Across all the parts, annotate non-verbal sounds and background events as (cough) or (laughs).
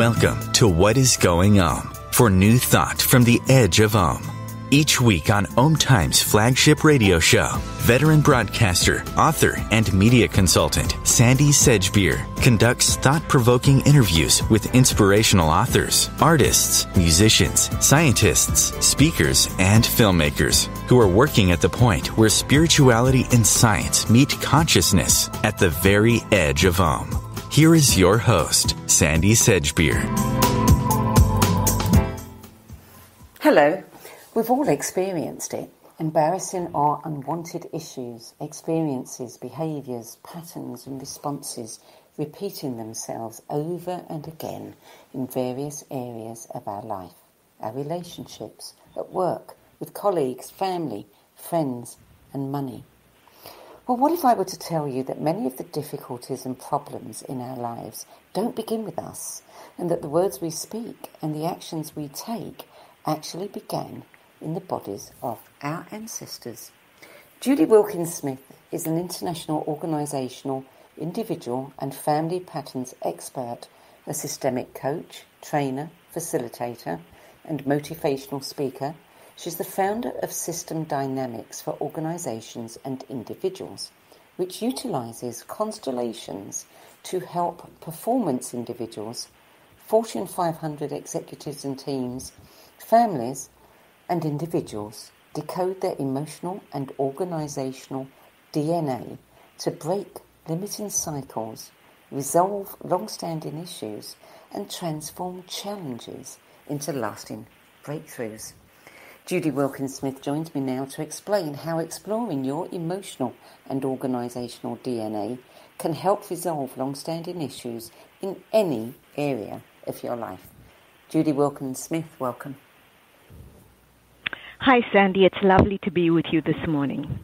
Welcome to What is Going Om for new thought from the edge of Om. Each week on Om Times flagship radio show, veteran broadcaster, author, and media consultant Sandie Sedgbeer conducts thought provoking interviews with inspirational authors, artists, musicians, scientists, speakers, and filmmakers who are working at the point where spirituality and science meet consciousness at the very edge of Om. Here is your host, Sandie Sedgbeer. Hello. We've all experienced it. Embarrassing or unwanted issues, experiences, behaviours, patterns, and responses repeating themselves over and again in various areas of our life, our relationships, at work, with colleagues, family, friends, and money. Well, what if I were to tell you that many of the difficulties and problems in our lives don't begin with us, and that the words we speak and the actions we take actually began in the bodies of our ancestors. Judy Wilkins Smith is an international organisational, individual, and family patterns expert, a systemic coach, trainer, facilitator, and motivational speaker. She's the founder of System Dynamics for organisations and individuals, which utilises constellations to help performance individuals, Fortune 500 executives and teams, families, and individuals decode their emotional and organisational DNA to break limiting cycles, resolve long standing issues, and transform challenges into lasting breakthroughs. Judy Wilkins Smith joins me now to explain how exploring your emotional and organisational DNA can help resolve long standing issues in any area of your life. Judy Wilkins Smith, welcome. Hi, Sandie. It's lovely to be with you this morning.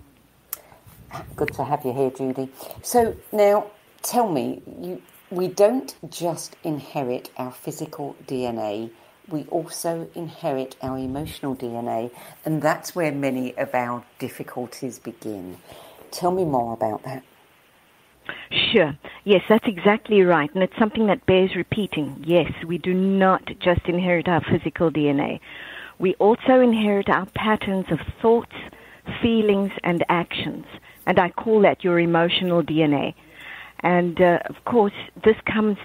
Good to have you here, Judy. So now, tell me, you, we don't just inherit our physical DNA, we also inherit our emotional DNA, and that's where many of our difficulties begin. Tell me more about that. Sure. Yes, that's exactly right. And it's something that bears repeating. Yes, we do not just inherit our physical DNA we also inherit our patterns of thoughts, feelings, and actions. And I call that your emotional DNA. And uh, of course, this comes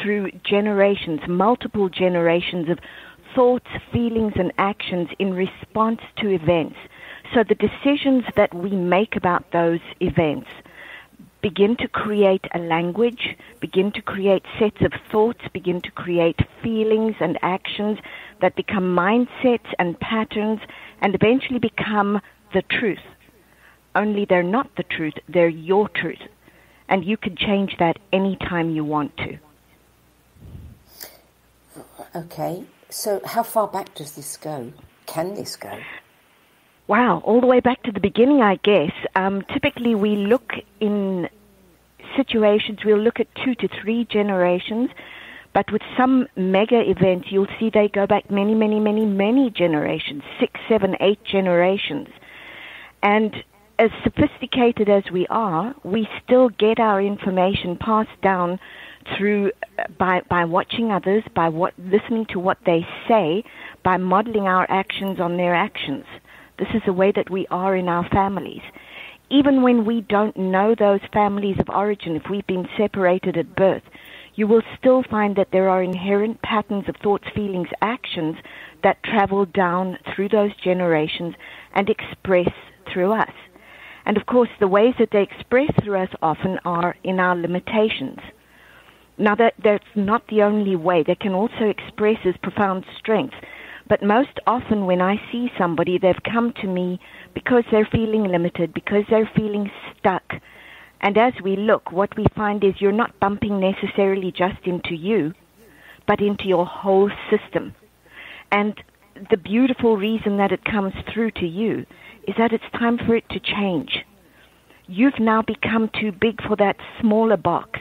through generations, multiple generations of thoughts, feelings, and actions in response to events. So the decisions that we make about those events begin to create a language, begin to create sets of thoughts, begin to create feelings and actions that become mindsets and patterns and eventually become the truth. Only they're not the truth, they're your truth. And you can change that anytime you want to. Okay, so how far back does this go? Can this go? Wow, all the way back to the beginning, I guess. Um, typically, we look in situations, we'll look at two to three generations but with some mega events, you'll see they go back many, many, many, many generations six, seven, eight generations. And as sophisticated as we are, we still get our information passed down through by by watching others, by what listening to what they say, by modeling our actions on their actions. This is the way that we are in our families. Even when we don't know those families of origin, if we've been separated at birth, you will still find that there are inherent patterns of thoughts, feelings, actions that travel down through those generations and express through us. And of course, the ways that they express through us often are in our limitations. Now, that, that's not the only way. They can also express as profound strengths. But most often, when I see somebody, they've come to me because they're feeling limited, because they're feeling stuck, and as we look, what we find is you're not bumping necessarily just into you, but into your whole system. And the beautiful reason that it comes through to you is that it's time for it to change. You've now become too big for that smaller box.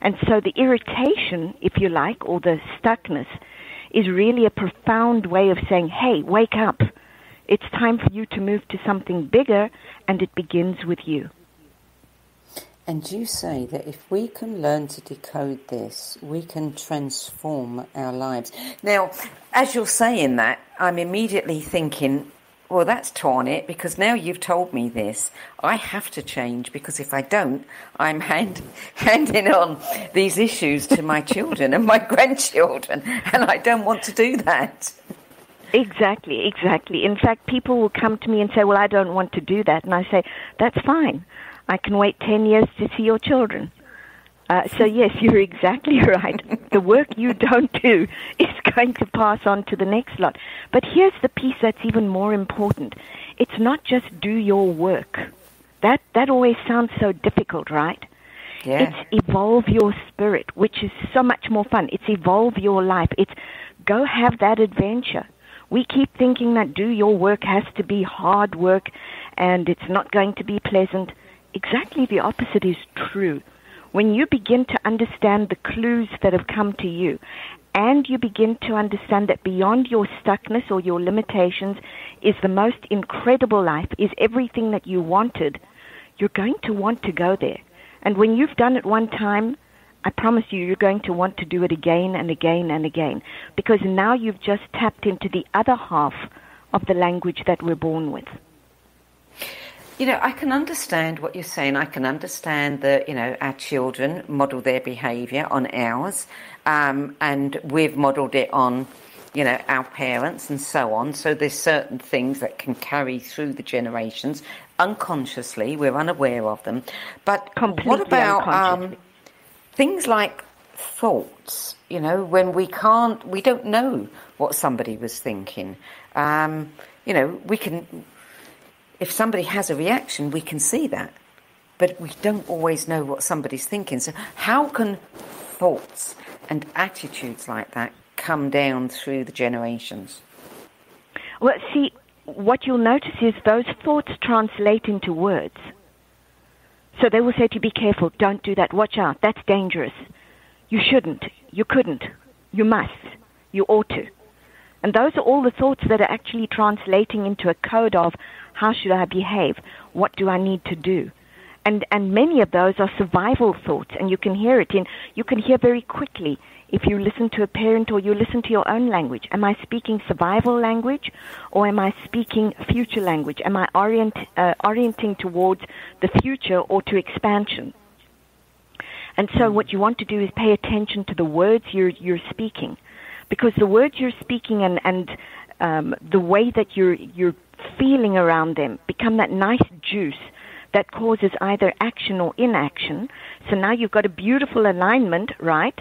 And so the irritation, if you like, or the stuckness, is really a profound way of saying, hey, wake up. It's time for you to move to something bigger, and it begins with you. And you say that if we can learn to decode this, we can transform our lives. Now, as you're saying that, I'm immediately thinking, well, that's torn it because now you've told me this. I have to change because if I don't, I'm hand, (laughs) handing on these issues to my children and my (laughs) grandchildren, and I don't want to do that. Exactly, exactly. In fact, people will come to me and say, Well, I don't want to do that. And I say, That's fine. I can wait 10 years to see your children. Uh, so, yes, (laughs) you're exactly (laughs) right. the work you don't do (laughs) is going to pass on to the next lot. But here's the piece that's even more important it's not just do your work. That, that always sounds so difficult, right? Yeah. It's evolve your spirit, which is so much more fun. It's evolve your life. It's go have that adventure. We keep thinking that do your work has to be hard work and it's not going to be pleasant. Exactly the opposite is true. When you begin to understand the clues that have come to you and you begin to understand that beyond your stuckness or your limitations is the most incredible life, is everything that you wanted, you're going to want to go there. And when you've done it one time, I promise you, you're going to want to do it again and again and again because now you've just tapped into the other half of the language that we're born with. You know, I can understand what you're saying. I can understand that, you know, our children model their behaviour on ours, um, and we've modelled it on, you know, our parents and so on. So there's certain things that can carry through the generations unconsciously. We're unaware of them. But Completely what about um, things like thoughts? You know, when we can't, we don't know what somebody was thinking. Um, you know, we can if somebody has a reaction, we can see that. But we don't always know what somebody's thinking. So, how can thoughts and attitudes like that come down through the generations? Well, see, what you'll notice is those thoughts translate into words. So they will say to you, be careful, don't do that, watch out, that's dangerous. You shouldn't, you couldn't, you must, you ought to. And those are all the thoughts that are actually translating into a code of how should I behave? What do I need to do? And, and many of those are survival thoughts, and you can hear it in, you can hear very quickly if you listen to a parent or you listen to your own language. Am I speaking survival language or am I speaking future language? Am I orient, uh, orienting towards the future or to expansion? And so what you want to do is pay attention to the words you're, you're speaking. Because the words you're speaking and, and um, the way that you're, you're feeling around them become that nice juice that causes either action or inaction. So now you've got a beautiful alignment, right,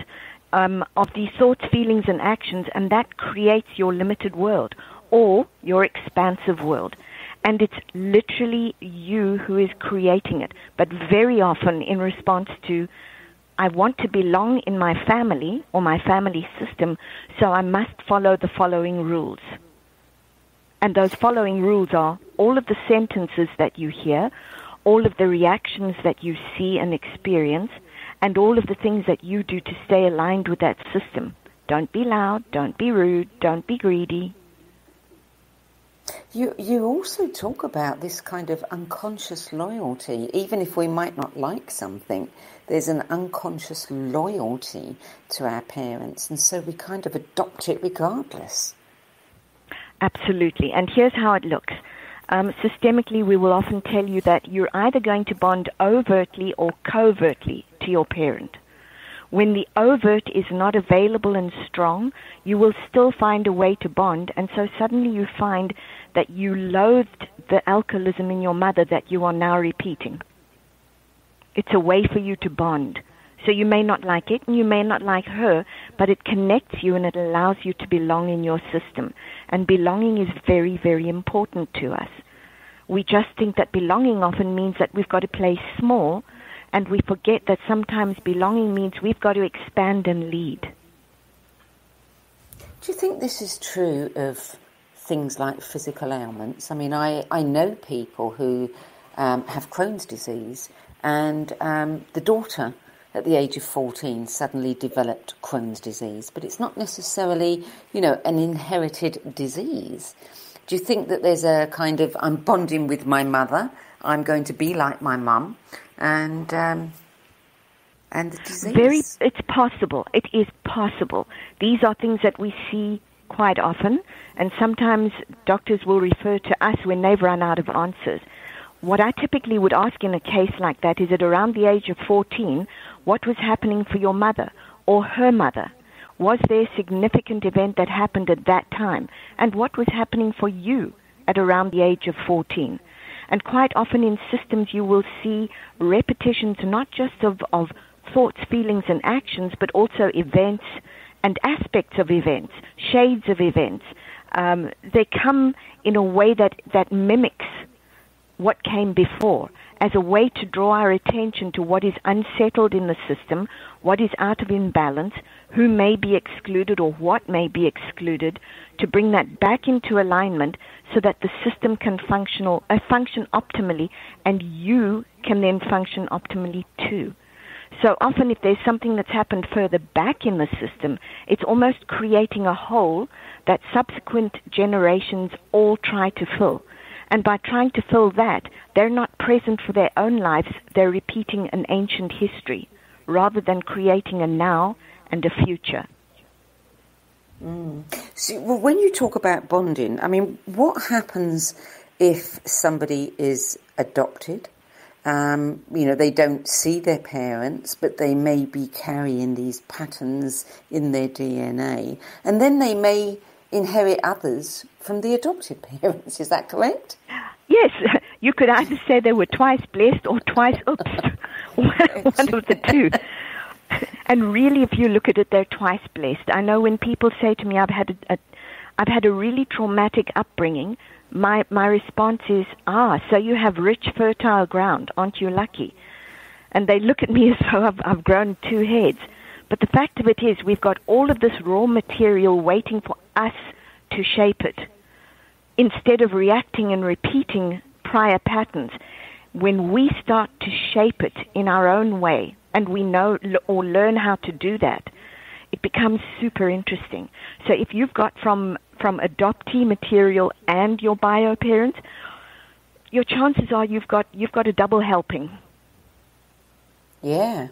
um, of these thoughts, feelings, and actions, and that creates your limited world or your expansive world. And it's literally you who is creating it, but very often in response to, I want to belong in my family or my family system, so I must follow the following rules. And those following rules are all of the sentences that you hear, all of the reactions that you see and experience, and all of the things that you do to stay aligned with that system. Don't be loud, don't be rude, don't be greedy. You, you also talk about this kind of unconscious loyalty. Even if we might not like something, there's an unconscious loyalty to our parents, and so we kind of adopt it regardless. Absolutely. And here's how it looks. Um, systemically, we will often tell you that you're either going to bond overtly or covertly to your parent. When the overt is not available and strong, you will still find a way to bond, and so suddenly you find that you loathed the alcoholism in your mother that you are now repeating. It's a way for you to bond. So you may not like it and you may not like her, but it connects you and it allows you to belong in your system. And belonging is very, very important to us. We just think that belonging often means that we've got to play small, and we forget that sometimes belonging means we've got to expand and lead. Do you think this is true of things like physical ailments? I mean, I, I know people who um, have Crohn's disease, and um, the daughter at the age of 14 suddenly developed Crohn's disease, but it's not necessarily, you know, an inherited disease. Do you think that there's a kind of I'm bonding with my mother, I'm going to be like my mum, and um, and the disease? Very, it's possible. It is possible. These are things that we see quite often, and sometimes doctors will refer to us when they've run out of answers. What I typically would ask in a case like that is at around the age of 14, what was happening for your mother or her mother? Was there a significant event that happened at that time? And what was happening for you at around the age of 14? And quite often in systems, you will see repetitions not just of, of thoughts, feelings, and actions, but also events and aspects of events, shades of events. Um, they come in a way that, that mimics what came before as a way to draw our attention to what is unsettled in the system, what is out of imbalance, who may be excluded or what may be excluded, to bring that back into alignment so that the system can functional, uh, function optimally and you can then function optimally too. So often, if there's something that's happened further back in the system, it's almost creating a hole that subsequent generations all try to fill. And by trying to fill that, they're not present for their own lives, they're repeating an ancient history rather than creating a now and a future. Mm. So, well, when you talk about bonding, I mean, what happens if somebody is adopted? Um, you know, they don't see their parents, but they may be carrying these patterns in their DNA, and then they may inherit others from the adopted parents. Is that correct? Yes, you could either say they were twice blessed or twice oops, (laughs) (laughs) one of the two. And really, if you look at it, they're twice blessed. I know when people say to me, "I've had a, a I've had a really traumatic upbringing," my my response is, "Ah, so you have rich, fertile ground. Aren't you lucky?" And they look at me (laughs) as though I've, I've grown two heads. But the fact of it is, we've got all of this raw material waiting for us to shape it. Instead of reacting and repeating prior patterns, when we start to shape it in our own way, and we know or learn how to do that, it becomes super interesting. So if you've got from from adoptee material and your bio parents, your chances are you've got you've got a double helping. Yeah.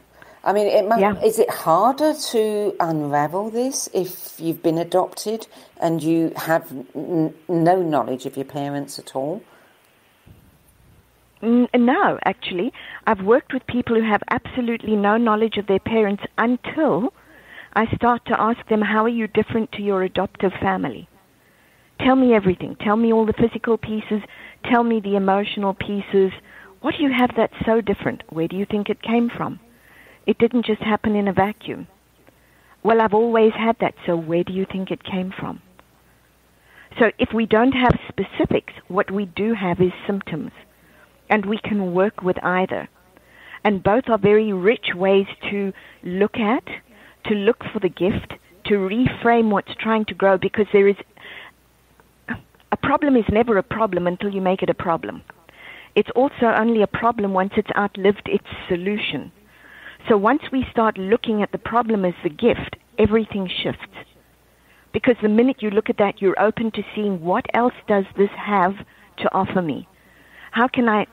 I mean, it might, yeah. is it harder to unravel this if you've been adopted and you have n- no knowledge of your parents at all? No, actually. I've worked with people who have absolutely no knowledge of their parents until I start to ask them, How are you different to your adoptive family? Tell me everything. Tell me all the physical pieces. Tell me the emotional pieces. What do you have that's so different? Where do you think it came from? It didn't just happen in a vacuum. Well, I've always had that, so where do you think it came from? So if we don't have specifics, what we do have is symptoms, and we can work with either. And both are very rich ways to look at, to look for the gift, to reframe what's trying to grow, because there is a problem is never a problem until you make it a problem. It's also only a problem once it's outlived its solution. So once we start looking at the problem as the gift, everything shifts. Because the minute you look at that, you're open to seeing what else does this have to offer me? How can I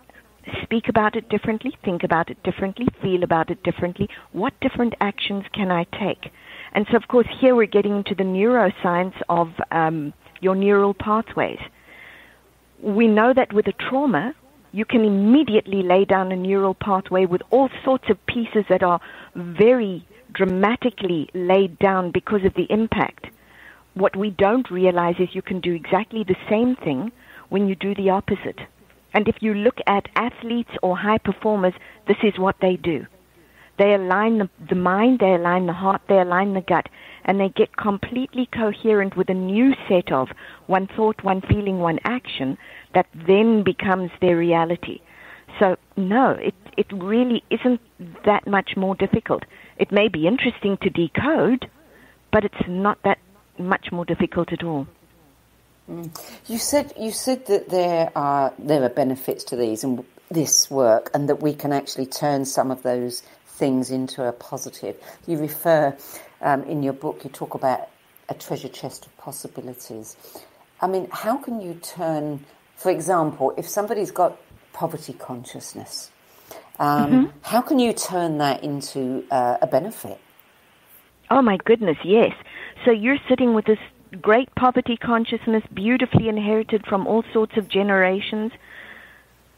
speak about it differently, think about it differently, feel about it differently? What different actions can I take? And so, of course, here we're getting into the neuroscience of um, your neural pathways. We know that with a trauma, you can immediately lay down a neural pathway with all sorts of pieces that are very dramatically laid down because of the impact. What we don't realize is you can do exactly the same thing when you do the opposite. And if you look at athletes or high performers, this is what they do. They align the, the mind, they align the heart, they align the gut, and they get completely coherent with a new set of one thought, one feeling, one action that then becomes their reality. So, no, it, it really isn't that much more difficult. It may be interesting to decode, but it's not that much more difficult at all. Mm. You said you said that there are there are benefits to these and this work, and that we can actually turn some of those things into a positive. You refer um, in your book, you talk about a treasure chest of possibilities. I mean, how can you turn, for example, if somebody's got poverty consciousness, um, mm-hmm. how can you turn that into uh, a benefit? Oh my goodness, yes. So you're sitting with this great poverty consciousness, beautifully inherited from all sorts of generations.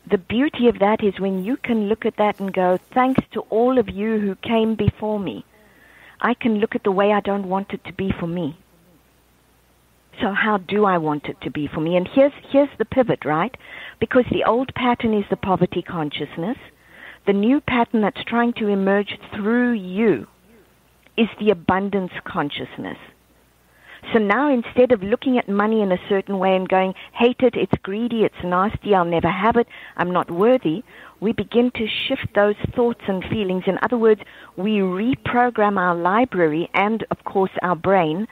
The beauty of that is when you can look at that and go, thanks to all of you who came before me, I can look at the way I don't want it to be for me. So how do I want it to be for me? And here's here's the pivot, right? Because the old pattern is the poverty consciousness. The new pattern that's trying to emerge through you is the abundance consciousness. So now instead of looking at money in a certain way and going, hate it, it's greedy, it's nasty, I'll never have it, I'm not worthy, we begin to shift those thoughts and feelings. In other words, we reprogram our library and, of course, our brain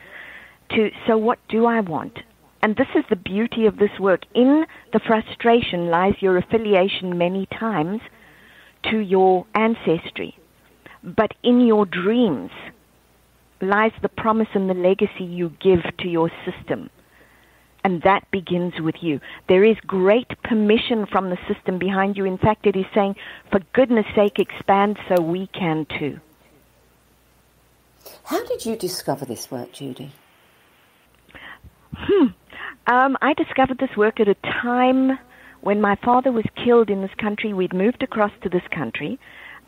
to, so what do I want? And this is the beauty of this work. In the frustration lies your affiliation many times to your ancestry. But in your dreams lies the promise and the legacy you give to your system. And that begins with you. There is great permission from the system behind you. In fact, it is saying, for goodness sake, expand so we can too. How did you discover this work, Judy? Hmm. Um, I discovered this work at a time when my father was killed in this country. We'd moved across to this country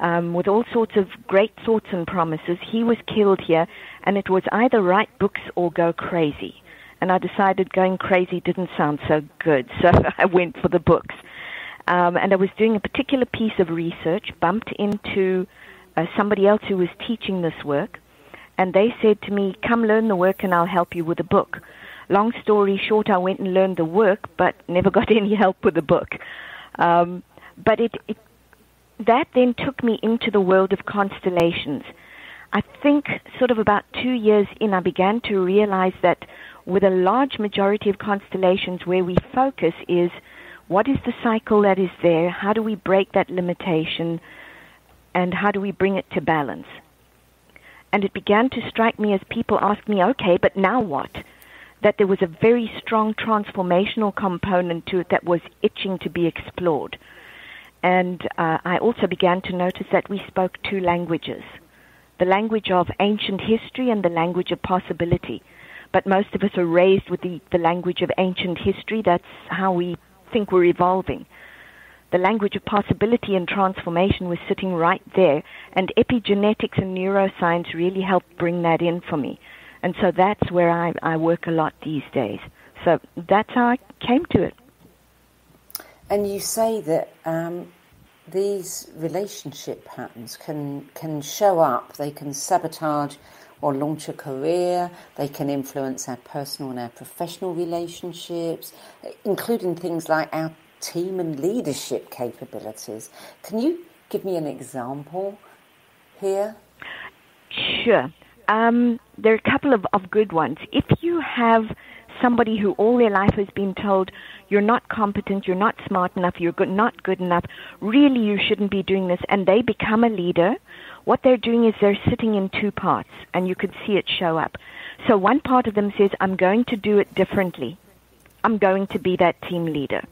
um, with all sorts of great thoughts and promises. He was killed here, and it was either write books or go crazy. And I decided going crazy didn't sound so good, so (laughs) I went for the books. Um, and I was doing a particular piece of research, bumped into uh, somebody else who was teaching this work, and they said to me, Come learn the work and I'll help you with a book. Long story short, I went and learned the work, but (laughs) never got any help with the book. Um, but it, it that then took me into the world of constellations. I think sort of about two years in, I began to realize that with a large majority of constellations, where we focus is what is the cycle that is there? How do we break that limitation? And how do we bring it to balance? And it began to strike me as people asked me, okay, but now what? that there was a very strong transformational component to it that was itching to be explored. And uh, I also began to notice that we spoke two languages the language of ancient history and the language of possibility. But most of us are raised with the, the language of ancient history. That's how we think we're evolving. The language of possibility and transformation was sitting right there, and epigenetics and neuroscience really helped bring that in for me. And so that's where I, I work a lot these days. So that's how I came to it. And you say that um, these relationship patterns can can show up. They can sabotage or launch a career. They can influence our personal and our professional relationships, including things like our team and leadership capabilities. Can you give me an example here? Sure. Um, there are a couple of, of good ones. If you have somebody who all their life has been told you're not competent, you're not smart enough, you're good, not good enough, really you shouldn't be doing this, and they become a leader, what they're doing is they're sitting in two parts, and you could see it show up. So one part of them says, I'm going to do it differently. I'm going to be that team leader.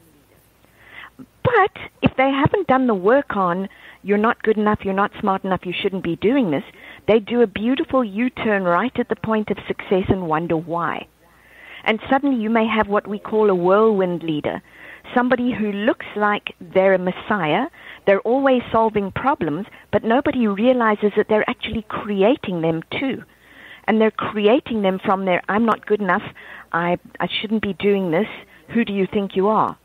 But if they haven't done the work on, you're not good enough, you're not smart enough, you shouldn't be doing this, they do a beautiful U turn right at the point of success and wonder why. And suddenly you may have what we call a whirlwind leader, somebody who looks like they're a messiah, they're always solving problems, but nobody realizes that they're actually creating them too. And they're creating them from their I'm not good enough, I, I shouldn't be doing this, who do you think you are?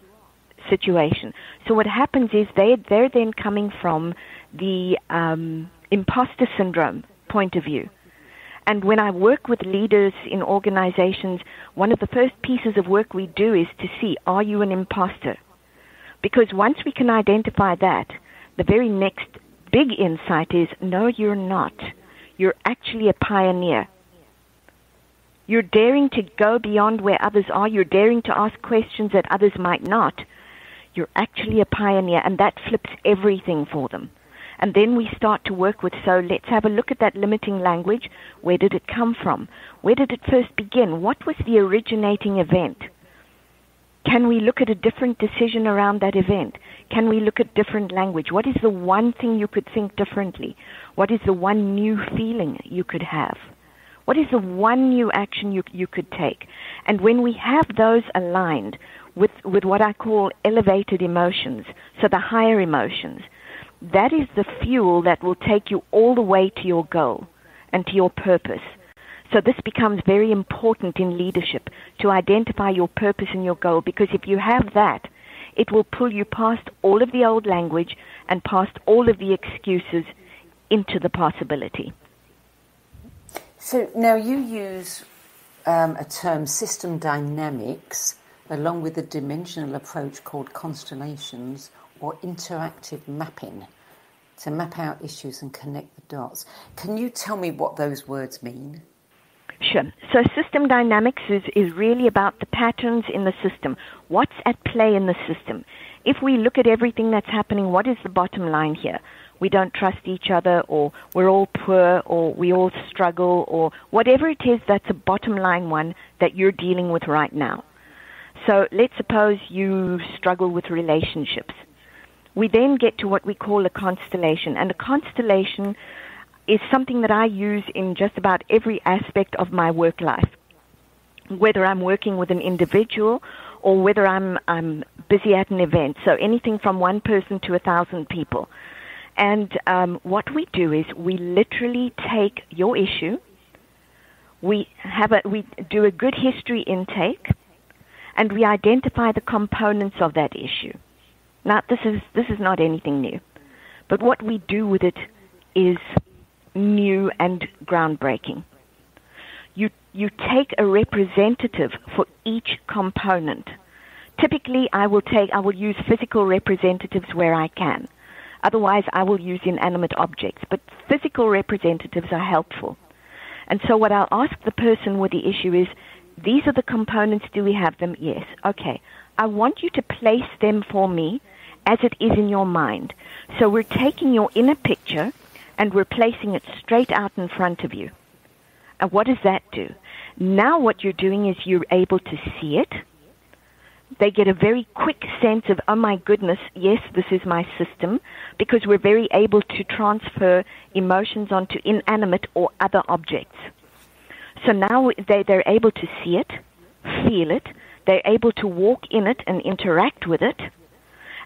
situation. So what happens is they they're then coming from the um, imposter syndrome point of view. And when I work with leaders in organizations, one of the first pieces of work we do is to see, are you an imposter? Because once we can identify that, the very next big insight is, no, you're not. You're actually a pioneer. You're daring to go beyond where others are. You're daring to ask questions that others might not. You're actually a pioneer, and that flips everything for them. And then we start to work with, so let's have a look at that limiting language. Where did it come from? Where did it first begin? What was the originating event? Can we look at a different decision around that event? Can we look at different language? What is the one thing you could think differently? What is the one new feeling you could have? What is the one new action you, you could take? And when we have those aligned with, with what I call elevated emotions, so the higher emotions, that is the fuel that will take you all the way to your goal and to your purpose. So this becomes very important in leadership to identify your purpose and your goal because if you have that, it will pull you past all of the old language and past all of the excuses into the possibility. So now you use um, a term system dynamics along with a dimensional approach called constellations or interactive mapping to map out issues and connect the dots. Can you tell me what those words mean? Sure. So system dynamics is, is really about the patterns in the system. What's at play in the system? If we look at everything that's happening, what is the bottom line here? We don't trust each other, or we're all poor, or we all struggle, or whatever it is that's a bottom line one that you're dealing with right now. So let's suppose you struggle with relationships. We then get to what we call a constellation, and a constellation is something that I use in just about every aspect of my work life. Whether I'm working with an individual or whether I'm, I'm busy at an event. So anything from one person to a thousand people. And um, what we do is we literally take your issue, we have a, we do a good history intake, and we identify the components of that issue. Now, this is this is not anything new, but what we do with it is new and groundbreaking. You, you take a representative for each component. Typically, I will take, I will use physical representatives where I can. Otherwise, I will use inanimate objects, but physical representatives are helpful. And so what I'll ask the person with the issue is, these are the components, do we have them? Yes. Okay. I want you to place them for me as it is in your mind. So we're taking your inner picture and we're placing it straight out in front of you. And what does that do? Now what you're doing is you're able to see it. They get a very quick sense of, oh my goodness, yes, this is my system, because we're very able to transfer emotions onto inanimate or other objects. So now they, they're able to see it, feel it, they're able to walk in it and interact with it.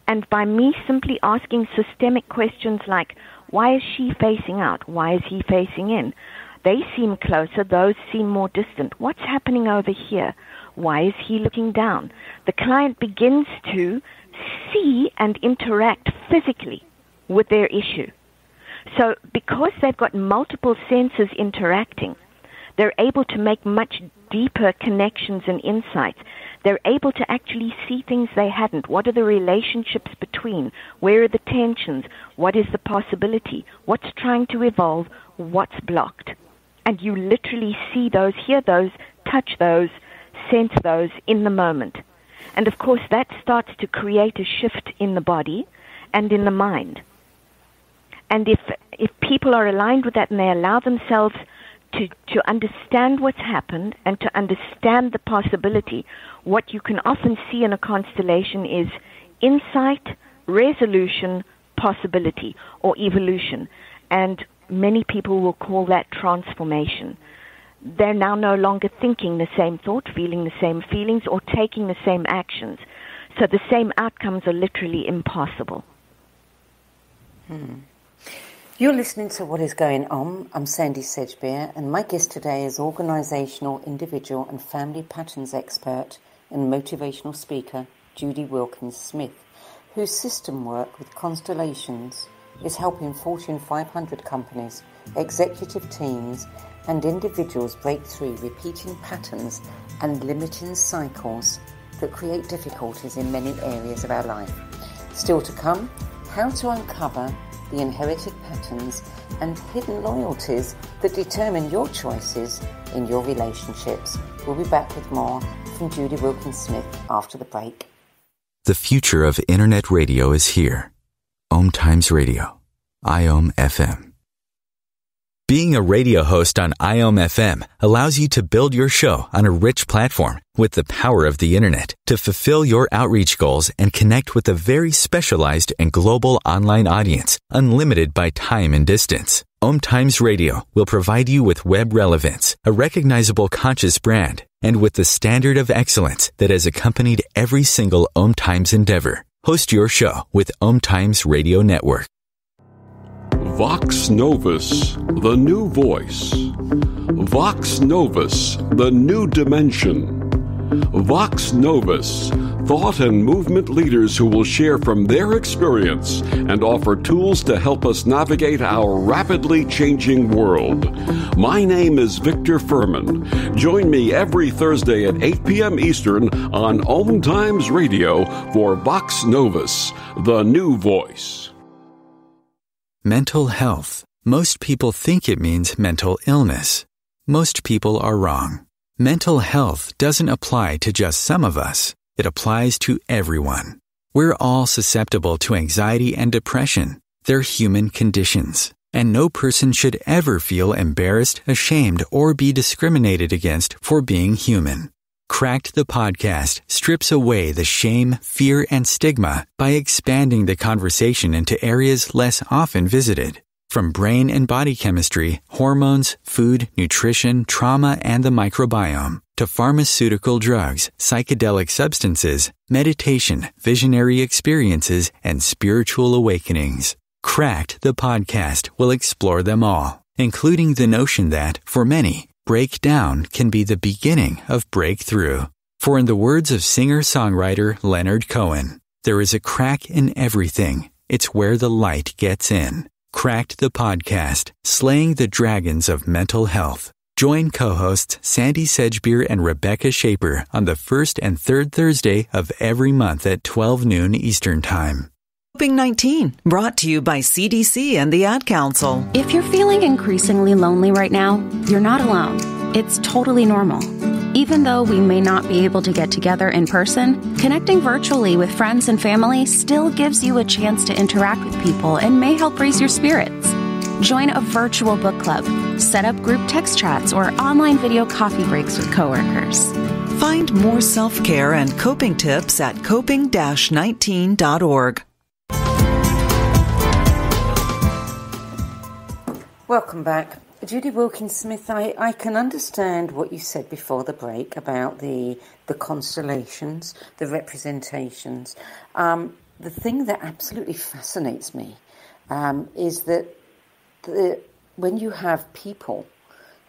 And by me simply asking systemic questions like, why is she facing out? Why is he facing in? They seem closer, those seem more distant. What's happening over here? Why is he looking down? The client begins to see and interact physically with their issue. So, because they've got multiple senses interacting, they're able to make much deeper connections and insights. They're able to actually see things they hadn't. What are the relationships between? Where are the tensions? What is the possibility? What's trying to evolve? What's blocked? And you literally see those, hear those, touch those, sense those in the moment. And of course, that starts to create a shift in the body and in the mind. And if, if people are aligned with that and they allow themselves to, to understand what's happened and to understand the possibility, what you can often see in a constellation is insight, resolution, possibility, or evolution. And many people will call that transformation. They're now no longer thinking the same thought, feeling the same feelings, or taking the same actions. So the same outcomes are literally impossible. Hmm. You're listening to What is Going Om. I'm Sandie Sedgbeer, and my guest today is organisational, individual, and family patterns expert and motivational speaker Judy Wilkins Smith, whose system work with constellations is helping Fortune 500 companies, executive teams, and individuals break through repeating patterns and limiting cycles that create difficulties in many areas of our life. Still to come, how to uncover the inherited patterns and hidden loyalties that determine your choices in your relationships. We'll be back with more Judy Wilkins Smith after the break. The future of Internet radio is here. Om Times Radio, IOM FM. Being a radio host on IOM FM allows you to build your show on a rich platform with the power of the internet to fulfill your outreach goals and connect with a very specialized and global online audience, unlimited by time and distance. Om Times Radio will provide you with web relevance, a recognizable conscious brand, and with the standard of excellence that has accompanied every single Om Times endeavor. Host your show with Om Times Radio Network. Vox Novus, the new voice. Vox Novus, the new dimension. Vox Novus, thought and movement leaders who will share from their experience and offer tools to help us navigate our rapidly changing world. My name is Victor Furman. Join me every Thursday at 8 p.m. Eastern on Om Times Radio for Vox Novus, the new voice. Mental health. Most people think it means mental illness. Most people are wrong. Mental health doesn't apply to just some of us. It applies to everyone. We're all susceptible to anxiety and depression. They're human conditions. And no person should ever feel embarrassed, ashamed, or be discriminated against for being human. Cracked the podcast strips away the shame, fear, and stigma by expanding the conversation into areas less often visited. From brain and body chemistry, hormones, food, nutrition, trauma, and the microbiome, to pharmaceutical drugs, psychedelic substances, meditation, visionary experiences, and spiritual awakenings. Cracked the podcast will explore them all, including the notion that, for many, breakdown can be the beginning of breakthrough. For in the words of singer-songwriter Leonard Cohen, there is a crack in everything. It's where the light gets in. Cracked the podcast, Slaying the Dragons of Mental Health. Join co-hosts Sandie Sedgbeer and Rebecca Shaper on the first and third Thursday of every month at 12 noon Eastern Time. Coping 19, brought to you by CDC and the Ad Council. If you're feeling increasingly lonely right now, you're not alone. It's totally normal. Even though we may not be able to get together in person, connecting virtually with friends and family still gives you a chance to interact with people and may help raise your spirits. Join a virtual book club, set up group text chats, or online video coffee breaks with coworkers. Find more self care and coping tips at coping 19.org. Welcome back. Judy Wilkins Smith, I, I can understand what you said before the break about the the constellations, the representations. Um, the thing that absolutely fascinates me um, is that the, when you have people,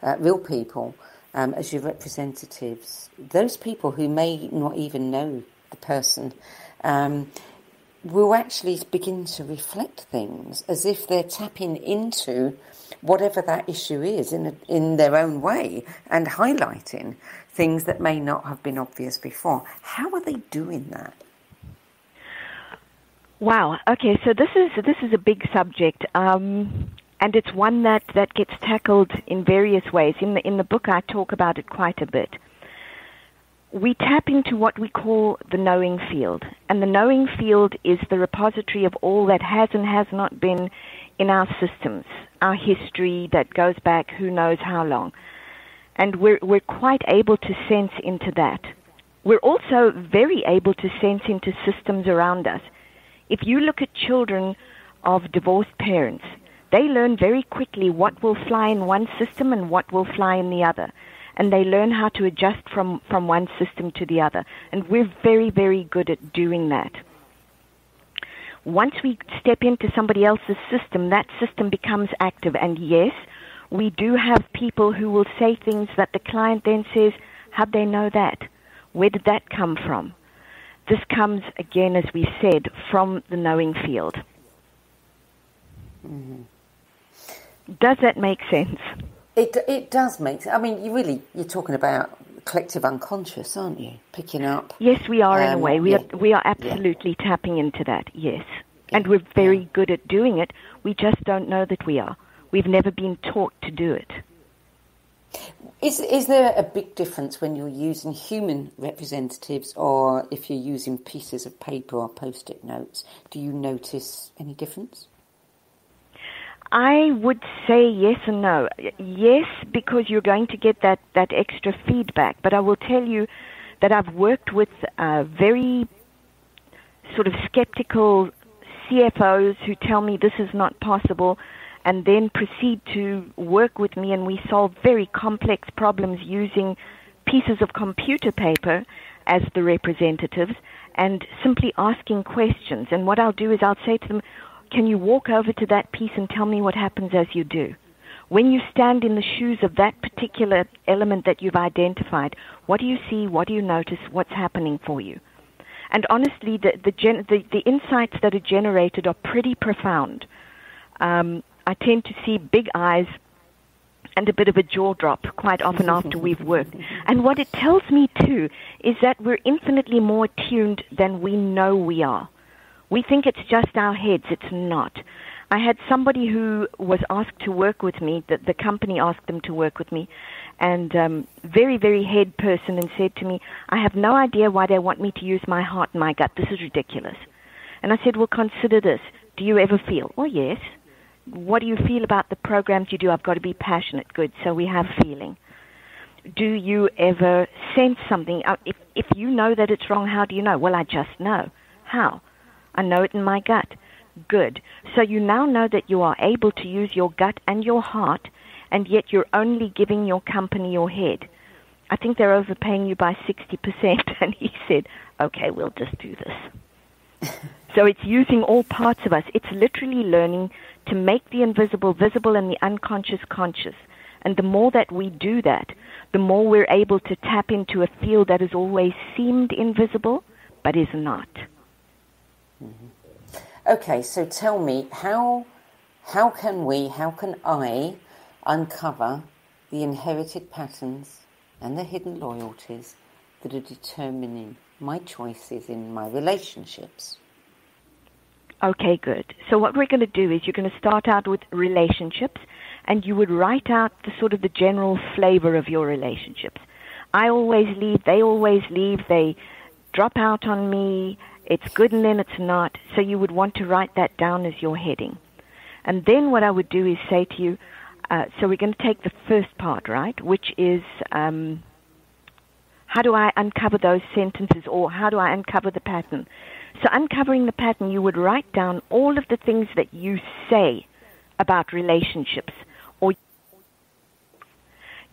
uh, real people, um, as your representatives, those people who may not even know the person um, will actually begin to reflect things as if they're tapping into whatever that issue is in, a, in their own way and highlighting things that may not have been obvious before. How are they doing that? Wow. Okay, so this is this is a big subject, um, and it's one that, that gets tackled in various ways. In the in the book, I talk about it quite a bit. We tap into what we call the knowing field, and the knowing field is the repository of all that has and has not been in our systems, our history that goes back who knows how long. And we're, we're quite able to sense into that. We're also very able to sense into systems around us. If you look at children of divorced parents, they learn very quickly what will fly in one system and what will fly in the other. And they learn how to adjust from, from one system to the other. And we're very, very good at doing that once we step into somebody else's system, that system becomes active. And yes, we do have people who will say things that the client then says, How'd they know that? Where did that come from? This comes, again, as we said, from the knowing field. Mm-hmm. Does that make sense? It, it does make sense. I mean, you really, you're talking about collective unconscious, aren't you? Picking up. Yes, we are um, in a um, way. We yeah. are we are absolutely yeah. tapping into that. Yes, yeah. and we're very good at doing it. We just don't know that we are. We've never been taught to do it. Is is there a big difference when you're using human representatives or if you're using pieces of paper or post-it notes? Do you notice any difference? I would say yes and no. Yes, because you're going to get that, that extra feedback. But I will tell you that I've worked with uh, very sort of skeptical CFOs who tell me this is not possible and then proceed to work with me and we solve very complex problems using pieces of computer paper as the representatives and simply asking questions. And what I'll do is I'll say to them, can you walk over to that piece and tell me what happens as you do? When you stand in the shoes of that particular element that you've identified, what do you see? What do you notice? What's happening for you? And honestly, the the, gen- the, the insights that are generated are pretty profound. Um, I tend to see big eyes and a bit of a jaw drop quite often after we've worked. And what it tells me too is that we're infinitely more tuned than we know we are. We think it's just our heads. It's not. I had somebody who was asked to work with me, that the company asked them to work with me, and um, very, very head person, and said to me, I have no idea why they want me to use my heart and my gut. This is ridiculous. And I said, Well, consider this. Do you ever feel? Well, yes what do you feel about the programs you do? I've got to be passionate. Good. So we have feeling. Do you ever sense something? Uh, if, if you know that it's wrong, how do you know? Well, I just know. How? I know it in my gut. Good. So you now know that you are able to use your gut and your heart, and yet you're only giving your company your head. I think they're overpaying you by 60%. (laughs) And he said, okay, we'll just do this. so it's using all parts of us. It's literally learning to make the invisible visible and the unconscious conscious. And the more that we do that, the more we're able to tap into a field that has always seemed invisible, but is not. Mm-hmm. Okay, so tell me, how, how can we, how can I uncover the inherited patterns and the hidden loyalties that are determining my choices in my relationships? Okay, good. So what we're going to do is you're going to start out with relationships and you would write out the sort of the general flavor of your relationships. I always leave, they always leave, they drop out on me, it's good and then it's not. So you would want to write that down as your heading. And then what I would do is say to you, uh, so we're going to take the first part, right, which is um, how do I uncover those sentences or how do I uncover the pattern? So, uncovering the pattern, you would write down all of the things that you say about relationships, or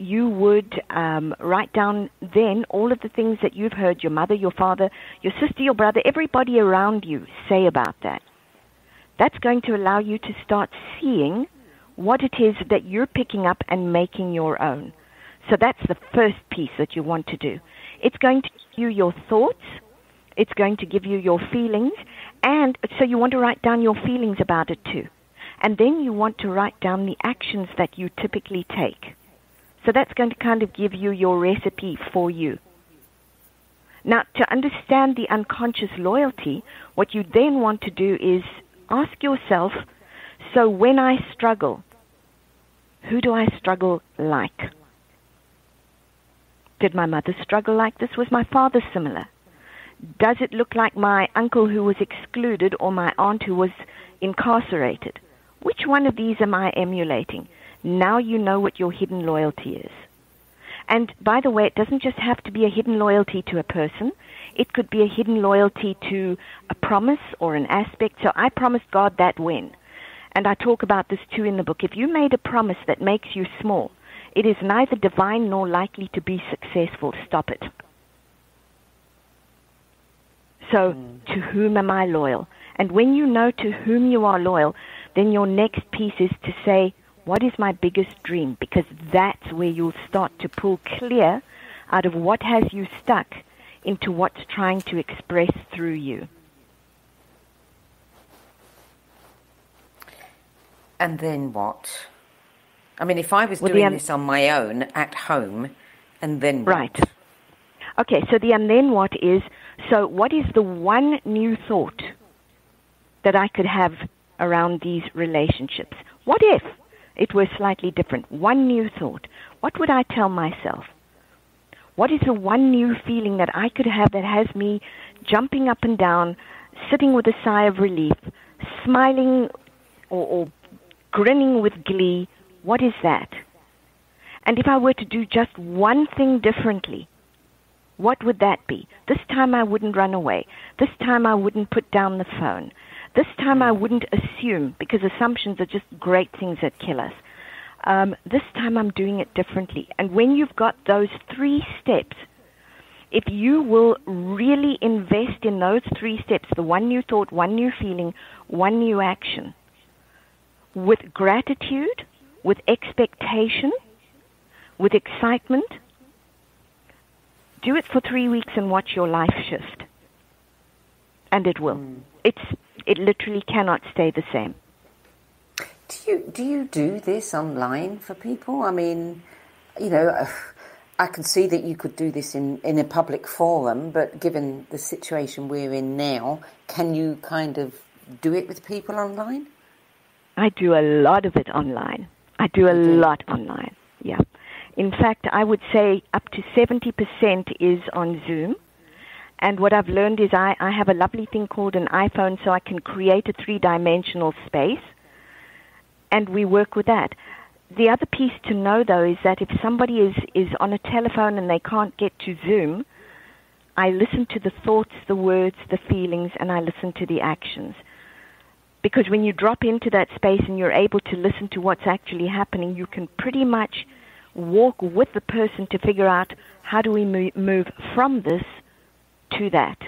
you would um, write down then all of the things that you've heard your mother, your father, your sister, your brother, everybody around you say about that. That's going to allow you to start seeing what it is that you're picking up and making your own. So that's the first piece that you want to do. It's going to give you your thoughts it's going to give you your feelings, and so you want to write down your feelings about it too. And then you want to write down the actions that you typically take. So that's going to kind of give you your recipe for you. Now, to understand the unconscious loyalty, what you then want to do is ask yourself so when I struggle, who do I struggle like? Did my mother struggle like this? Was my father similar? does it look like my uncle who was excluded or my aunt who was incarcerated? Which one of these am I emulating? Now you know what your hidden loyalty is. And by the way, it doesn't just have to be a hidden loyalty to a person. It could be a hidden loyalty to a promise or an aspect. So I promised God that when. And I talk about this too in the book. If you made a promise that makes you small, it is neither divine nor likely to be successful. Stop it. So, mm. to whom am I loyal? And when you know to whom you are loyal, then your next piece is to say, what is my biggest dream? Because that's where you'll start to pull clear out of what has you stuck into what's trying to express through you. And then what? I mean, if I was well, doing un- this on my own at home, and then what? right. Okay, so the and then what is so, what is the one new thought that I could have around these relationships? What if it were slightly different? One new thought. What would I tell myself? What is the one new feeling that I could have that has me jumping up and down, sitting with a sigh of relief, smiling or, or grinning with glee. What is that? And if I were to do just one thing differently, what would that be? This time I wouldn't run away. This time I wouldn't put down the phone. This time I wouldn't assume, because assumptions are just great things that kill us. Um, this time I'm doing it differently. And when you've got those three steps, if you will really invest in those three steps the one new thought, one new feeling, one new action with gratitude, with expectation, with excitement, do it for three weeks and watch your life shift. And it will. Mm. It's, it literally cannot stay the same. Do you, do you do this online for people? I mean, you know, I can see that you could do this in, in a public forum, but given the situation we're in now, can you kind of do it with people online? I do a lot of it online. I do a lot online. Yeah. In fact, I would say up to 70% is on Zoom. And what I've learned is I, I have a lovely thing called an iPhone so I can create a three dimensional space. And we work with that the other piece to know though is that if somebody is, is on a telephone and they can't get to Zoom, I listen to the thoughts, the words, the feelings, and I listen to the actions. Because when you drop into that space and you're able to listen to what's actually happening, you can pretty much walk with the person to figure out how do we move from this to that.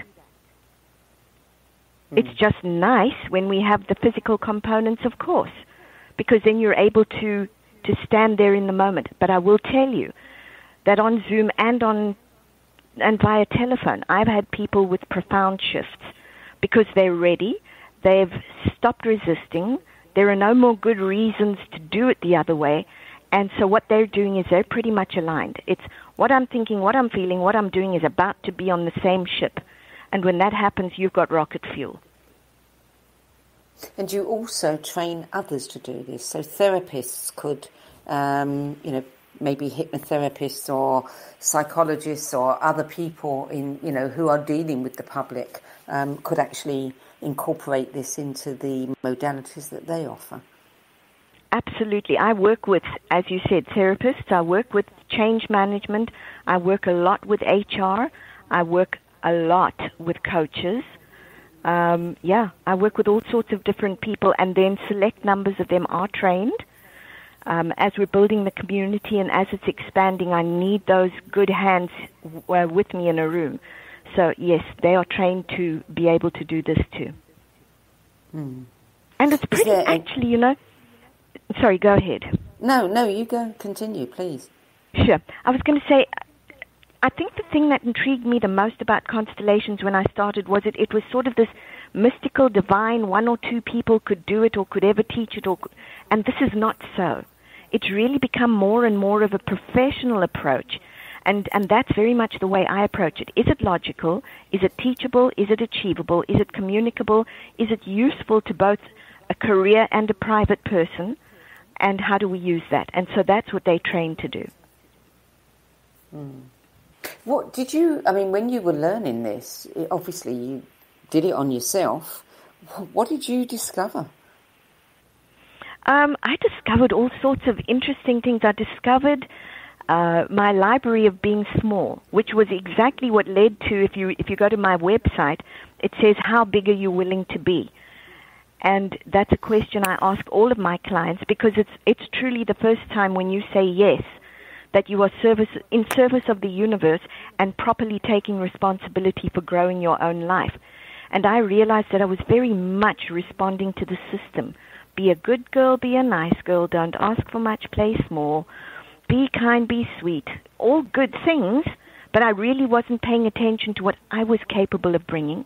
Mm. It's just nice when we have the physical components, of course, because then you're able to to stand there in the moment. But I will tell you that on Zoom and on and via telephone, I've had people with profound shifts because they're ready, they've stopped resisting, there are no more good reasons to do it the other way. And so what they're doing is they're pretty much aligned. It's what I'm thinking, what I'm feeling, what I'm doing is about to be on the same ship. And when that happens, you've got rocket fuel. And you also train others to do this. So therapists could, um, you know, maybe hypnotherapists or psychologists or other people in, you know, who are dealing with the public um, could actually incorporate this into the modalities that they offer. Absolutely. I work with, as you said, therapists. I work with change management. I work a lot with HR. I work a lot with coaches um, yeah, I work with all sorts of different people, and then select numbers of them are trained. Um, as we're building the community and as it's expanding, I need those good hands w- uh, with me in a room. So, yes, they are trained to be able to do this too. Hmm. And it's pretty, actually, you know. Sorry, go ahead. No, no, you go. Continue, please. Sure. I was going to say, I think the thing that intrigued me the most about constellations when I started was it, it was sort of this mystical, divine, one or two people could do it or could ever teach it, or, and this is not so. It's really become more and more of a professional approach. And, and that's very much the way I approach it. Is it logical? Is it teachable? Is it achievable? Is it communicable? Is it useful to both a career and a private person? And how do we use that? And so that's what they train to do. Mm. What did you? I mean, when you were learning this, obviously you did it on yourself. What did you discover? Um, I discovered all sorts of interesting things. I discovered uh, my library of being small, which was exactly what led to if you if you go to my website, it says how big are you willing to be, and that's a question I ask all of my clients because it's it's truly the first time when you say yes that you are service, in service of the universe and properly taking responsibility for growing your own life. And I realized that I was very much responding to the system. Be a good girl, be a nice girl, don't ask for much, play small, be kind, be sweet. All good things, but I really wasn't paying attention to what I was capable of bringing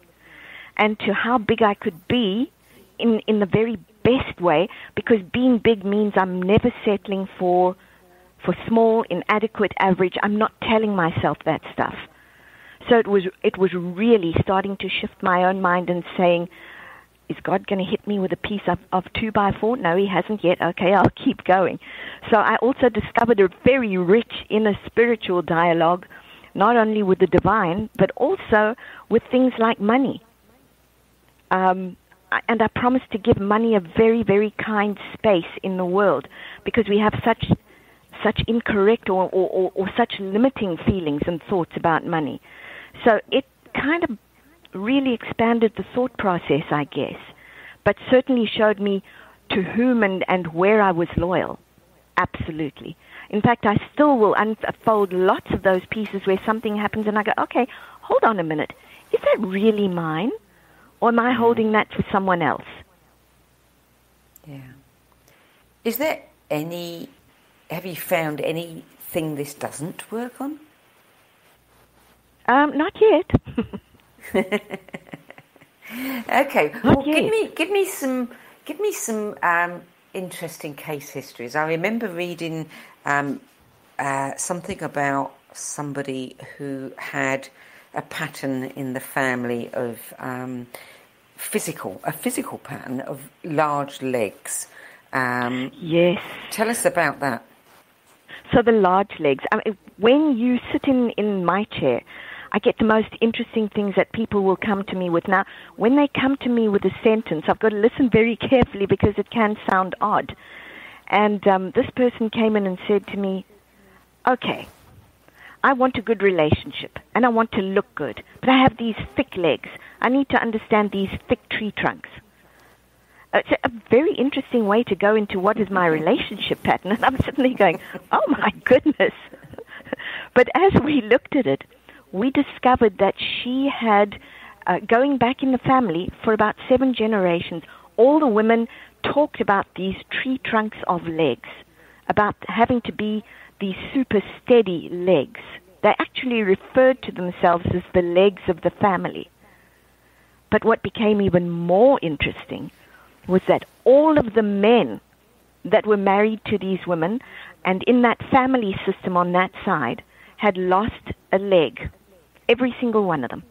and to how big I could be in, in the very best way because being big means I'm never settling for for small, inadequate, average. I'm not telling myself that stuff. So it was it was really starting to shift my own mind and saying, is God going to hit me with a piece of, of two by four? No, He hasn't yet. Okay, I'll keep going. So I also discovered a very rich inner spiritual dialogue, not only with the divine, but also with things like money. Um, and I promise to give money a very, very kind space in the world because we have such such incorrect or, or, or, or such limiting feelings and thoughts about money. So it kind of really expanded the thought process, I guess, but certainly showed me to whom and, and where I was loyal. Absolutely. In fact, I still will unfold lots of those pieces where something happens and I go, okay, hold on a minute. Is that really mine? Or am I holding that for someone else? Yeah. Is there any, have you found anything this doesn't work on? Um, not yet. (laughs) Okay. Not well, give me give me some give me some um, interesting case histories. I remember reading um, uh, something about somebody who had a pattern in the family of um, physical a physical pattern of large legs. Um, yes. tell us about that. So the large legs. I mean, when you sit in, in my chair, I get the most interesting things that people will come to me with. Now, when they come to me with a sentence, I've got to listen very carefully because it can sound odd. And um, this person came in and said to me, "Okay, I want a good relationship and I want to look good, but I have these thick legs. I need to understand these thick tree trunks." It's a very interesting way to go into what is my relationship pattern. (laughs) And I'm there going, oh my (laughs) goodness. (laughs) but as we looked at it, we discovered that she had, uh, going back in the family for about seven generations, all the women talked about these tree trunks of legs, about having to be these super steady legs. They actually referred to themselves as the legs of the family. But what became even more interesting was that all of the men that were married to these women and in that family system on that side had lost a leg, every single one of them.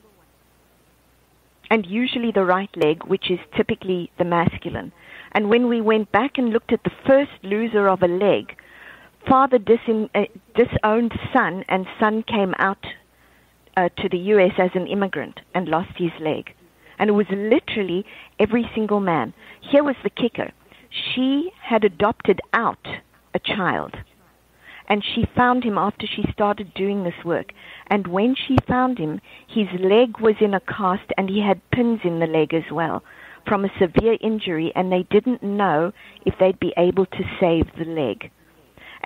And usually the right leg, which is typically the masculine. And when we went back and looked at the first loser of a leg, father disin, uh, disowned son, and son came out uh, to the U.S. as an immigrant and lost his leg. And it was literally every single man. Here was the kicker. She had adopted out a child. And she found him after she started doing this work. And when she found him, his leg was in a cast and he had pins in the leg as well from a severe injury, and they didn't know if they'd be able to save the leg.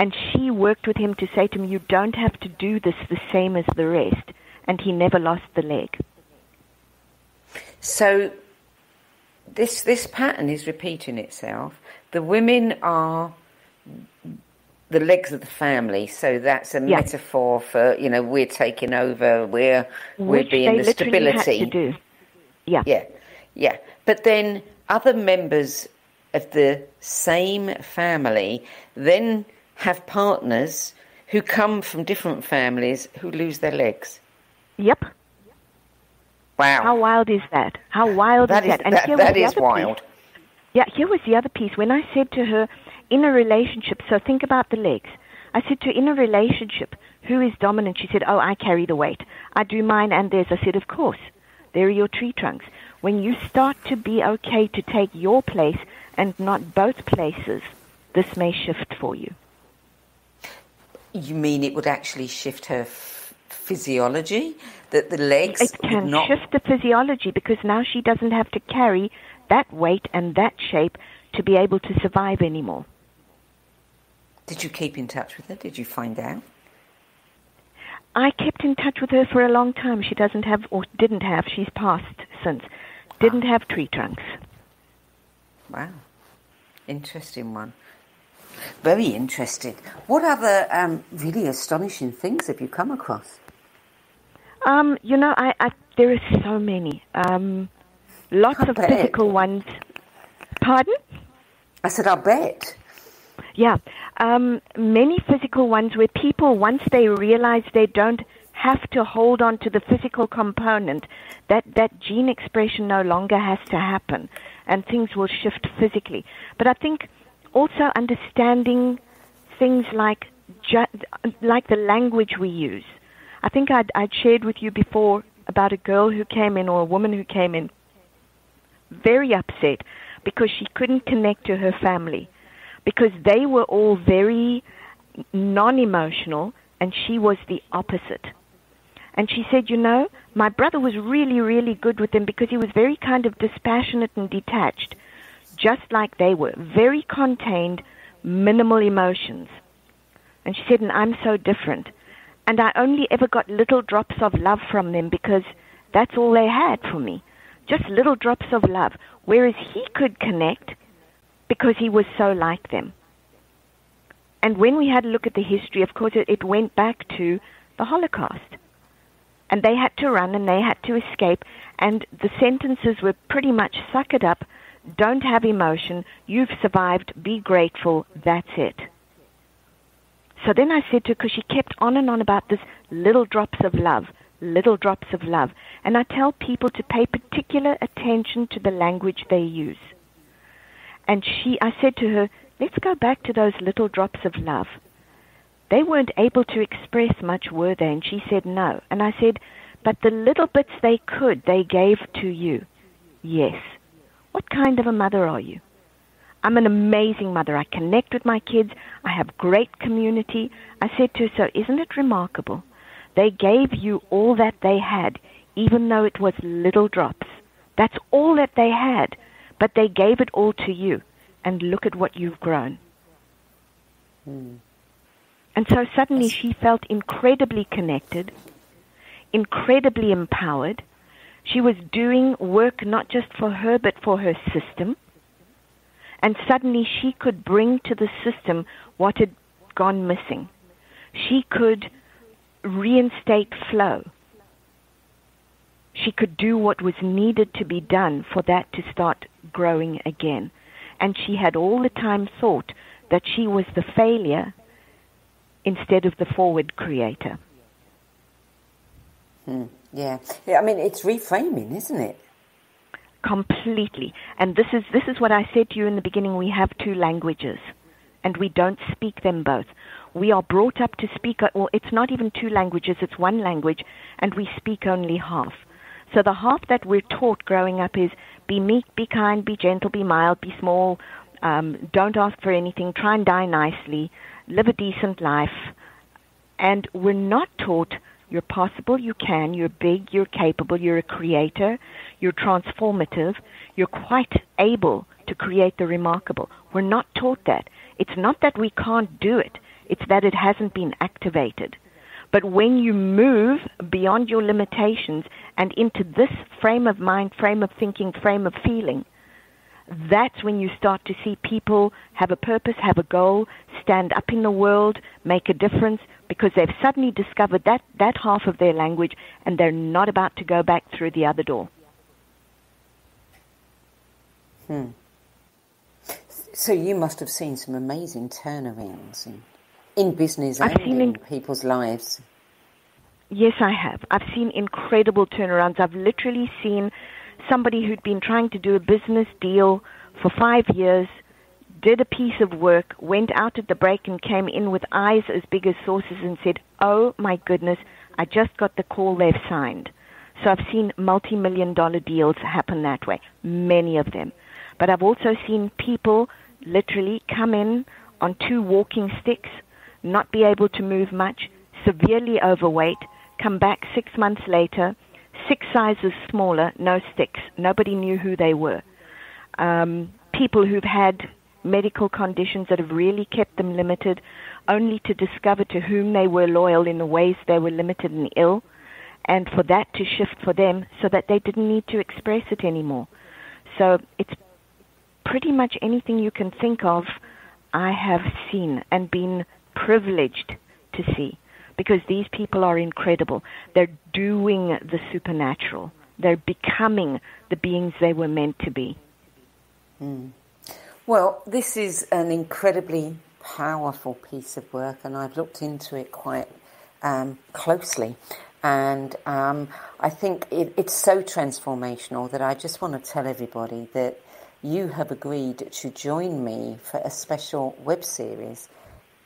And she worked with him to say to him, You don't have to do this the same as the rest. And he never lost the leg. So this this pattern is repeating itself. The women are the legs of the family, so that's a Yeah. metaphor for you know we're taking over, we're we're being the stability. Yeah. Yeah, yeah. But then other members of the same family then have partners who come from different families who lose their legs. Yep. Wow, How wild is that? How wild that is is that? And that, here was the other wild. Piece. Yeah, here was the other piece. When I said to her, in a relationship, so think about the legs. I said to her, in a relationship, who is dominant? She said, oh, I carry the weight. I do mine and theirs. I said, of course. There are your tree trunks. When you start to be okay to take your place and not both places, this may shift for you. You mean it would actually shift her f- physiology? That the legs It can not shift the physiology because now she doesn't have to carry that weight and that shape to be able to survive anymore. Did you keep in touch with her? Did you find out? I kept in touch with her for a long time. She doesn't have, or didn't have, she's passed since, didn't ah. have tree trunks. Wow, interesting one. Very interesting. What other um, really astonishing things have you come across? Um, you know, I, I there are so many. Um, lots I of bet. physical ones. Pardon? I said, I'll bet. Yeah, um, many physical ones where people, once they realize they don't have to hold on to the physical component, that, that gene expression no longer has to happen and things will shift physically. But I think also understanding things like, ju- like the language we use. I think I'd, I'd shared with you before about a girl who came in or a woman who came in very upset because she couldn't connect to her family because they were all very non emotional and she was the opposite. And she said, You know, my brother was really, really good with them because he was very kind of dispassionate and detached, just like they were, very contained, minimal emotions. And she said, And I'm so different. And I only ever got little drops of love from them because that's all they had for me. Just little drops of love. Whereas he could connect because he was so like them. And when we had a look at the history, of course, it, went back to the Holocaust. And they had to run and they had to escape. And the sentences were pretty much suck it up, don't have emotion, you've survived, be grateful, that's it. So then I said to her, because she kept on and on about this little drops of love, little drops of love. And I tell people to pay particular attention to the language they use. And she, I said to her, let's go back to those little drops of love. They weren't able to express much, were they? And she said no. And I said, but the little bits they could, they gave to you. Yes. What kind of a mother are you? I'm an amazing mother. I connect with my kids. I have great community. I said to her, so isn't it remarkable? They gave you all that they had, even though it was little drops. That's all that they had, but they gave it all to you. And look at what you've grown. Hmm. And so suddenly she felt incredibly connected, incredibly empowered. She was doing work not just for her, but for her system. And suddenly she could bring to the system what had gone missing. She could reinstate flow. She could do what was needed to be done for that to start growing again. And she had all the time thought that she was the failure instead of the forward creator. Hmm. Yeah. yeah, I mean it's reframing, isn't it? Completely. And this is this is what I said to you in the beginning. We have two languages, and we don't speak them both. We are brought up to speak, or it's not even two languages; it's one language, and we speak only half. So the half that we're taught growing up is be meek, be kind, be gentle, be mild, be small, um, don't ask for anything, try and die nicely, live a decent life. And we're not taught you're possible, you can, you're big, you're capable, you're a creator, you're transformative, you're quite able to create the remarkable. We're not taught that. It's not that we can't do it, it's that it hasn't been activated. But when you move beyond your limitations and into this frame of mind, frame of thinking, frame of feeling, that's when you start to see people have a purpose, have a goal, stand up in the world, make a difference, because they've suddenly discovered that, that half of their language and they're not about to go back through the other door. Hmm. So you must have seen some amazing turnarounds in, in business I've and in, in people's lives. Yes, I have. I've seen incredible turnarounds. I've literally seen somebody who'd been trying to do a business deal for five years, did a piece of work, went out at the break and came in with eyes as big as saucers and said, Oh my goodness, I just got the call they've signed. So I've seen multi million dollar deals happen that way, many of them. But I've also seen people literally come in on two walking sticks, not be able to move much, severely overweight, come back six months later six sizes smaller, no sticks. Nobody knew who they were. Um, people who've had medical conditions that have really kept them limited, only to discover to whom they were loyal in the ways they were limited and ill, and for that to shift for them so that they didn't need to express it anymore. So it's pretty much anything you can think of, I have seen and been privileged to see because these people are incredible. They're doing the supernatural. They're becoming the beings they were meant to be. Mm. Well, this is an incredibly powerful piece of work, and I've looked into it quite um, closely. And um, I think it, it's so transformational that I just want to tell everybody that you have agreed to join me for a special web series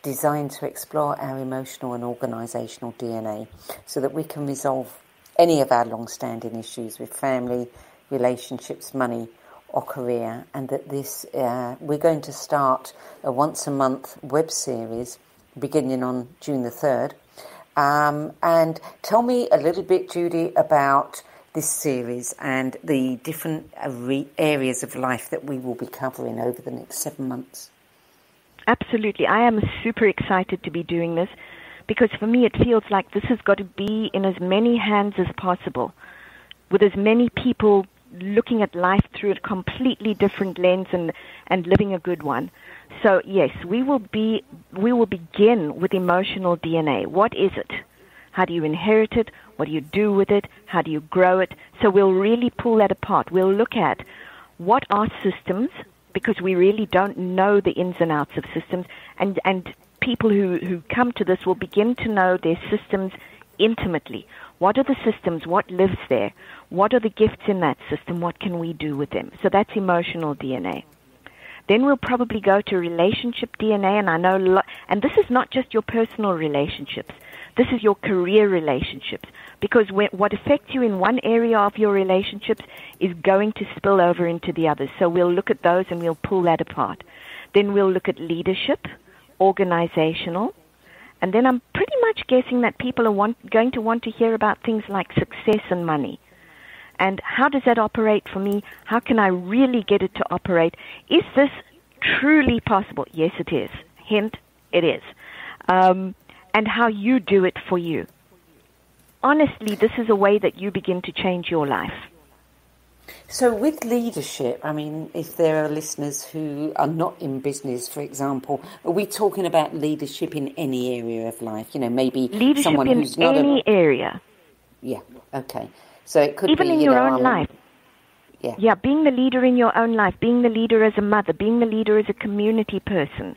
designed to explore our emotional and organisational DNA so that we can resolve any of our long standing issues with family, relationships, money, or career, and that this uh, we're going to start a once a month web series beginning on June the 3rd. Um, and tell me a little bit, Judy, about this series and the different areas of life that we will be covering over the next seven months. Absolutely. I am super excited to be doing this because for me it feels like this has got to be in as many hands as possible with as many people looking at life through a completely different lens and, and living a good one. So yes, we will be we will begin with emotional DNA. What is it? How do you inherit it? What do you do with it? How do you grow it? So we'll really pull that apart. We'll look at what are systems because we really don't know the ins and outs of systems and and people who, who come to this will begin to know their systems intimately. What are the systems? What lives there? What are the gifts in that system? What can we do with them? So that's emotional DNA. Then we'll probably go to relationship DNA, and I know, lo- and this is not just your personal relationships. This is your career relationships. Because when, what affects you in one area of your relationships is going to spill over into the others. So we'll look at those and we'll pull that apart. Then we'll look at leadership, organizational, and then I'm pretty much guessing that people are want, going to want to hear about things like success and money. And how does that operate for me? How can I really get it to operate? Is this truly possible? Yes, it is. Hint, it is. Um, and how you do it for you. Honestly, this is a way that you begin to change your life. So, with leadership, I mean, if there are listeners who are not in business, for example, are we talking about leadership in any area of life? You know, maybe leadership someone in who's not in any a, area. Yeah. Okay. So it could even be in you your know, own I'm- life. Yeah. Yeah, being the leader in your own life, being the leader as a mother, being the leader as a community person.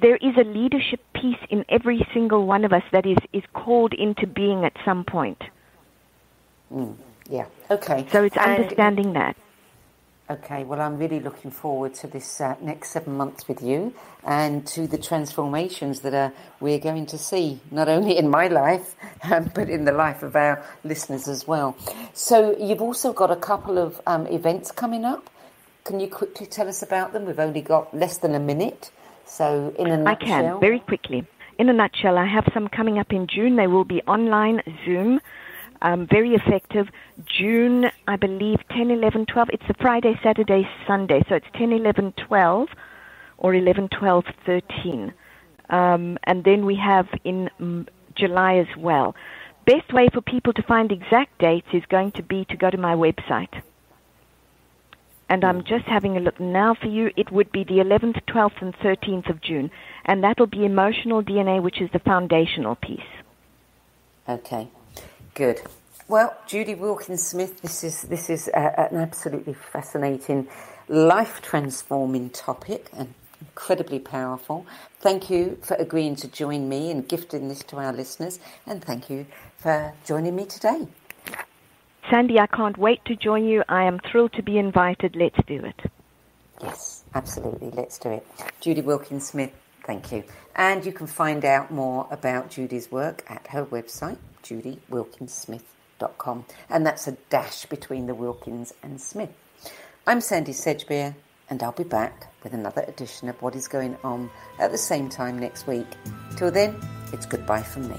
There is a leadership piece in every single one of us that is, is called into being at some point. Yeah. Okay. So it's And- understanding that. Okay, well, I'm really looking forward to this uh, next seven months with you and to the transformations that uh, we're going to see, not only in my life, (laughs) um, but in the life of our listeners as well. So, you've also got a couple of um, events coming up. Can you quickly tell us about them? We've only got less than a minute. So, in a nutshell. I can, very quickly. In a nutshell, I have some coming up in June. They will be online, Zoom, um, very effective. June, I believe, 10, 11, 12. It's a Friday, Saturday, Sunday. So it's 10, 11, 12 or 11, 12, 13. Um, and then we have in mm, July as well. Best way for people to find exact dates is going to be to go to my website. And I'm just having a look now for you. It would be the 11th, 12th, and 13th of June. And that'll be emotional DNA, which is the foundational piece. Okay, good. Well, Judy Wilkins Smith, this is this is uh, an absolutely fascinating, life transforming topic and incredibly powerful. Thank you for agreeing to join me and gifting this to our listeners, and thank you for joining me today. Sandie, I can't wait to join you. I am thrilled to be invited. Let's do it. Yes, absolutely. Let's do it. Judy Wilkins Smith, thank you. And you can find out more about Judy's work at her website, judywilkinssmith.com. And that's a dash between the Wilkins and Smith. I'm Sandie Sedgbeer, and I'll be back with another edition of What is Going Om at the same time next week. Till then, it's goodbye from me.